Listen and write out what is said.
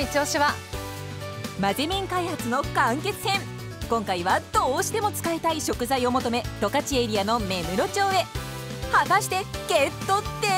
一押しはゼミン開発の完結編。今回はどうしても使いたい食材を求め十勝エリアの目室町へ。果たしてゲットで